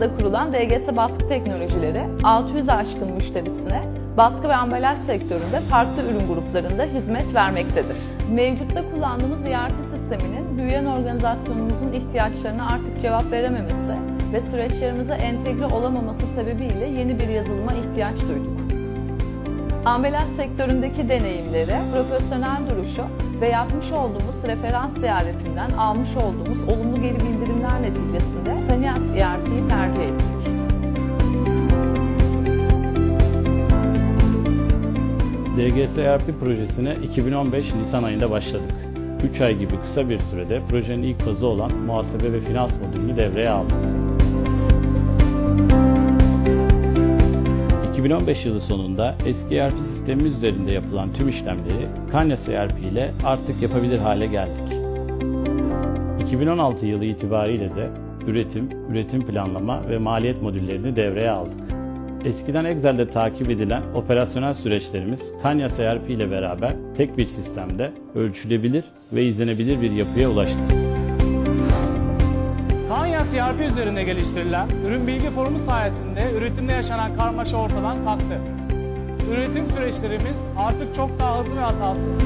yılında kurulan DGS Baskı Teknolojileri 600 aşkın müşterisine baskı ve ambalaj sektöründe farklı ürün gruplarında hizmet vermektedir. Mevcutta kullandığımız ERP sisteminin büyüyen organizasyonumuzun ihtiyaçlarına artık cevap verememesi ve süreçlerimize entegre olamaması sebebiyle yeni bir yazılıma ihtiyaç duyduk. Ambalaj sektöründeki deneyimleri, profesyonel duruşu ve yapmış olduğumuz referans ziyaretinden almış olduğumuz olumlu geri bildirimler neticesinde Kanias ERP'yi DGS ERP projesine 2015 Nisan ayında başladık. 3 ay gibi kısa bir sürede projenin ilk fazı olan muhasebe ve finans modülünü devreye aldık. 2015 yılı sonunda eski ERP sistemimiz üzerinde yapılan tüm işlemleri Kanyas ERP ile artık yapabilir hale geldik. 2016 yılı itibariyle de üretim, üretim planlama ve maliyet modüllerini devreye aldık. Eskiden Excel'de takip edilen operasyonel süreçlerimiz Kanyas ERP ile beraber tek bir sistemde ölçülebilir ve izlenebilir bir yapıya ulaştı. Kanyas ERP üzerinde geliştirilen ürün bilgi forumu sayesinde üretimde yaşanan karmaşa ortadan kalktı. Üretim süreçlerimiz artık çok daha hızlı ve hatasız.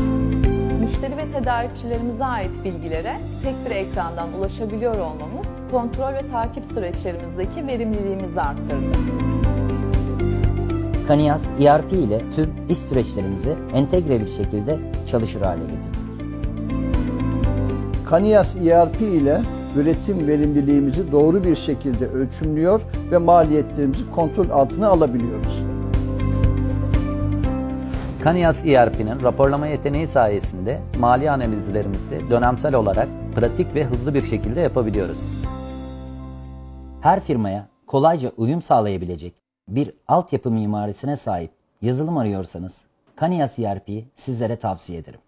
Müşteri ve tedarikçilerimize ait bilgilere tek bir ekrandan ulaşabiliyor olmamız kontrol ve takip süreçlerimizdeki verimliliğimizi arttırdı. Kanias ERP ile tüm iş süreçlerimizi entegre bir şekilde çalışır hale getirdik. Kanias ERP ile üretim verimliliğimizi doğru bir şekilde ölçümlüyor ve maliyetlerimizi kontrol altına alabiliyoruz. Kanias ERP'nin raporlama yeteneği sayesinde mali analizlerimizi dönemsel olarak pratik ve hızlı bir şekilde yapabiliyoruz. Her firmaya kolayca uyum sağlayabilecek bir altyapı mimarisine sahip yazılım arıyorsanız Kanias ERP'yi sizlere tavsiye ederim.